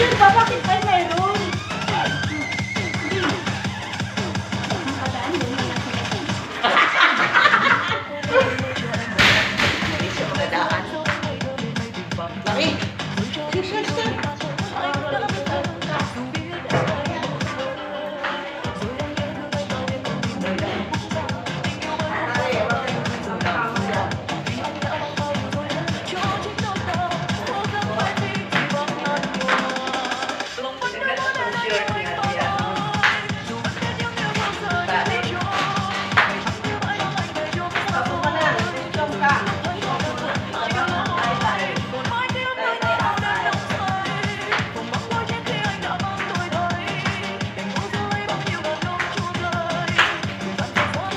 Bakit ba? Bakit ba meron? Bakit? Bakit? Bakit?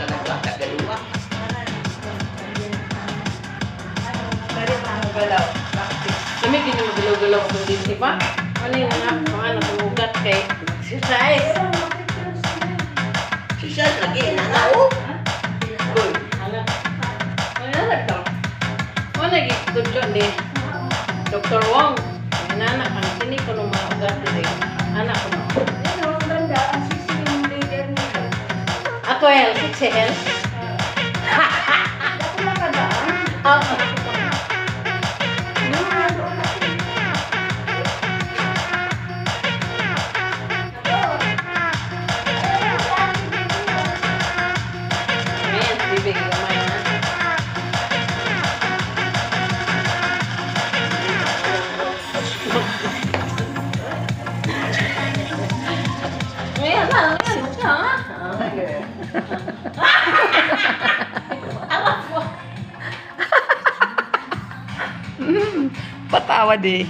Wala na nagkakagaluwa. Dali mga galaw. Practice. Kami kini magalaw-galaw ko din, di ba? Ano yung mga mga nakugat kay exercise? Siya lagi na na oh. Uy, Anak. Ano na to? Ano lagi tudlo ni Dr. Wong? Ang anak ang sini ko nung mga ugat ni anak el, si el. Ako nakadaan. Oo. Ayan, na. Ayan na, our day.